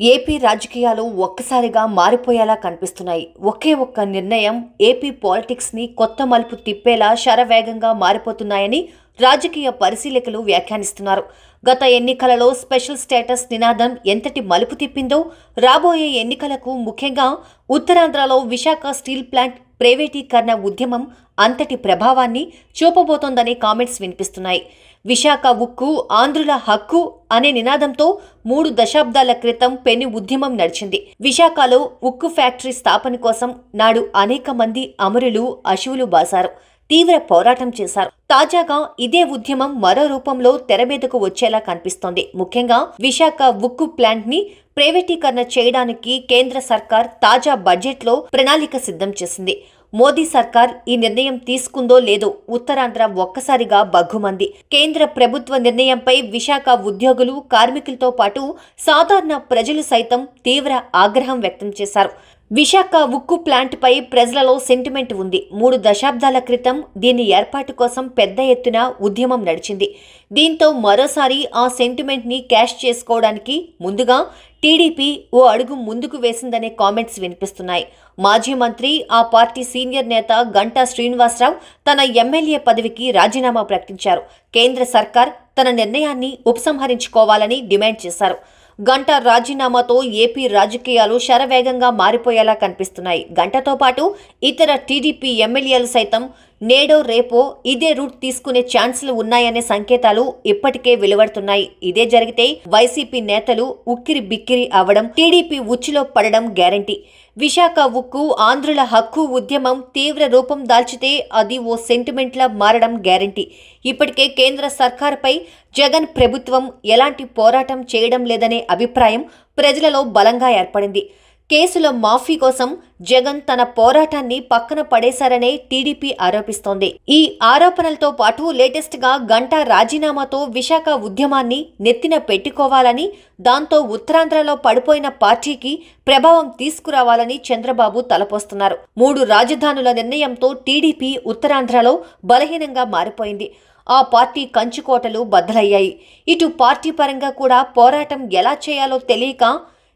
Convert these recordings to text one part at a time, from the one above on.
AP రాజకీయాలు ఒక్కసారిగా మారిపోయేలా కనిపిస్తున్నాయి. ఒకే ఒక్క నిర్ణయం ఏపీ పాలిటిక్స్ని కొత్త మలుపు తిప్పేలా శరవేగంగా మారిపోతున్నాయని రాజకీయ పరిశీలకులు వ్యాఖ్యానిస్తున్నారు. గత ఎన్నికలలో స్పెషల్ స్టేటస్ నినాదం ఎంతటి మలుపు తిప్పిందో రాబోయే ఎన్నికలకు ముఖ్యంగా ఉత్తరాంధ్రలో విశాఖ స్టీల్ ప్లాంట్ ప్రైవేటీకరణ ఉద్యమం అంతటి ప్రభావాన్ని చూపబోతోందనే కామెంట్స్ వినిపిస్తున్నాయి. విశాఖ ఉక్కు ఆంధ్రుల హక్కు అనే నినాదంతో మూడు దశాబ్దాల క్రితం పెను ఉద్యమం నడిచింది. విశాఖలో ఉక్కు ఫ్యాక్టరీ స్థాపన కోసం నాడు అనేక మంది అమరులు అశువులు బాసారు. తీవ్ర పోరాటం చేశారు. తాజాగా ఇదే ఉద్యమం మరో రూపంలో తెరమీదకు వచ్చేలా కనిపిస్తోంది. ముఖ్యంగా విశాఖ ఉక్కు ప్లాంట్ని ప్రైవేటీకరణ చేయడానికి కేంద్ర సర్కార్ తాజా బడ్జెట్లో ప్రణాళిక సిద్ధం చేసింది. మోదీ సర్కార్ ఈ నిర్ణయం తీసుకుందో లేదో ఉత్తరాంధ్ర ఒక్కసారిగా బగ్గుమంది కేంద్ర ప్రభుత్వ నిర్ణయంపై విశాఖ ఉద్యోగులు కార్మికులతో పాటు సాధారణ ప్రజలు సైతం తీవ్ర ఆగ్రహం వ్యక్తం చేశారు. విశాఖ ఉక్కు ప్లాంట్పై ప్రజలలో సెంటిమెంట్ ఉంది. మూడు దశాబ్దాల క్రితం దీని ఏర్పాటు కోసం పెద్ద ఎత్తున ఉద్యమం నడిచింది. దీంతో మరోసారి ఆ సెంటిమెంట్ని క్యాష్ చేసుకోవడానికి ముందుగా టీడీపీ ఓ అడుగు ముందుకు వేసిందనే కామెంట్స్ వినిపిస్తున్నాయి. మాజీ మంత్రి ఆ పార్టీ సీనియర్ నేత గంటా శ్రీనివాసరావు తన ఎమ్మెల్యే పదవికి రాజీనామా ప్రకటించారు. కేంద్ర సర్కార్ తన నిర్ణయాన్ని ఉపసంహరించుకోవాలని డిమాండ్ చేశారు. గంట రాజీనామాతో ఏపీ రాజకీయాలు శరవేగంగా మారిపోయేలా కనిపిస్తున్నాయి. గంటతో పాటు ఇతర టీడీపీ ఎమ్మెల్యేలు సైతం నేడో రేపో ఇదే రూట్ తీసుకునే ఛాన్సులు ఉన్నాయనే సంకేతాలు ఇప్పటికే వెలువడుతున్నాయి. ఇదే జరిగితే వైసీపీ నేతలు ఉక్కిరి బిక్కిరి అవడం టీడీపీ ఉచ్చులో పడడం గ్యారంటీ. విశాఖ ఉక్కు ఆంధ్రుల హక్కు ఉద్యమం తీవ్ర రూపం దాల్చితే అది ఓ సెంటిమెంట్లా మారడం గ్యారంటీ. ఇప్పటికే కేంద్ర సర్కారుపై జగన్ ప్రభుత్వం ఎలాంటి పోరాటం చేయడం లేదనే అభిప్రాయం ప్రజలలో బలంగా ఏర్పడింది. కేసుల మాఫీ కోసం జగన్ తన పోరాటాన్ని పక్కన పడేశారనే టీడీపీ ఆరోపిస్తోంది. ఈ ఆరోపణలతో పాటు లేటెస్ట్గా గంటా రాజీనామాతో విశాఖ ఉద్యమాన్ని నెత్తిన పెట్టుకోవాలని దాంతో ఉత్తరాంధ్రలో పడిపోయిన పార్టీకి ప్రభావం తీసుకురావాలని చంద్రబాబు తలపోస్తున్నారు. మూడు రాజధానుల నిర్ణయంతో టీడీపీ ఉత్తరాంధ్రలో బలహీనంగా మారిపోయింది. ఆ పార్టీ కంచుకోటలు బద్దలయ్యాయి. ఇటు పార్టీ పరంగా కూడా పోరాటం ఎలా చేయాలో తెలియక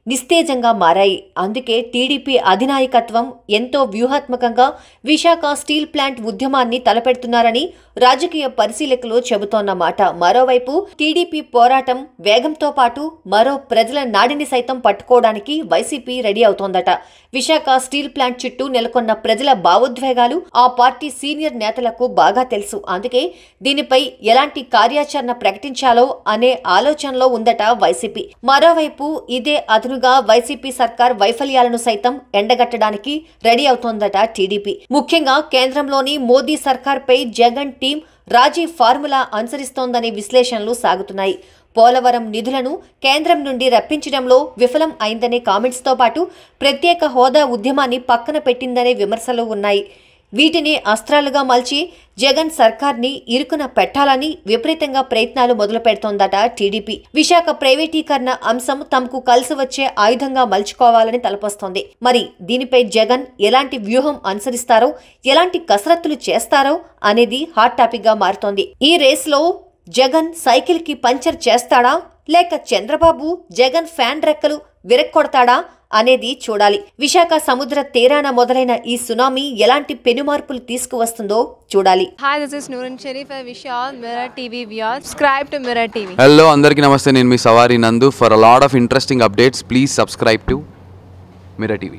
నిస్తేజంగా మారాయి. అందుకే టీడీపీ అధినాయకత్వం ఎంతో వ్యూహాత్మకంగా విశాఖ స్టీల్ ప్లాంట్ ఉద్యమాన్ని తలపెడుతున్నారని రాజకీయ పరిశీలకులు చెబుతోన్నమాట మరోవైపు టీడీపీ పోరాటం వేగంతో పాటు మరో ప్రజల నాడిని సైతం పట్టుకోవడానికి వైసీపీ రెడీ అవుతోందట. విశాఖ స్టీల్ ప్లాంట్ చుట్టూ నెలకొన్న ప్రజల భావోద్వేగాలు ఆ పార్టీ సీనియర్ నేతలకు బాగా తెలుసు. అందుకే దీనిపై ఎలాంటి కార్యాచరణ ప్రకటించాలో అనే ఆలోచనలో ఉందట వైసీపీ. మరోవైపు ఇదే అదనుగా వైసీపీ సర్కార్ వైఫల్యాలను సైతం ఎండగట్టడానికి రెడీ అవుతోందట టీడీపీ. ముఖ్యంగా కేంద్రంలోని మోదీ సర్కార్పై జగన్ టీం రాజీ ఫార్ములా అనుసరిస్తోందనే విశ్లేషణలు సాగుతున్నాయి. పోలవరం నిధులను కేంద్రం నుండి రప్పించడంలో విఫలం అయిందనే కామెంట్స్తో పాటు ప్రత్యేక హోదా ఉద్యమాన్ని పక్కన పెట్టిందనే విమర్శలు ఉన్నాయి. వీటిని అస్త్రాలుగా మలిచి జగన్ సర్కార్ని ఇరుకున పెట్టాలని విపరీతంగా ప్రయత్నాలు మొదలు పెడుతోందట టీడీపీ. విశాఖ ప్రైవేటీకరణ అంశం తమకు కలిసి వచ్చే ఆయుధంగా మలుచుకోవాలని తలపొస్తోంది. మరి దీనిపై జగన్ ఎలాంటి వ్యూహం అనుసరిస్తారో ఎలాంటి కసరత్తులు చేస్తారో అనేది హాట్ టాపిక్గా మారుతోంది. ఈ రేస్లో జగన్ సైకిల్కి పంచర్ చేస్తాడా లేక చంద్రబాబు జగన్ ఫ్యాన్ రెక్కలు విరక్కొడతాడా అనేది చూడాలి. విశాఖ సముద్ర తీరాన మొదలైన ఈ సునామీ ఎలాంటి పెనుమార్పులు తీసుకువస్తుందో చూడాలి. To Mirror TV. హలో అందరికీ నమస్తే. నేను మీ సవారి Nandu. For a lot of interesting updates please subscribe to Mira TV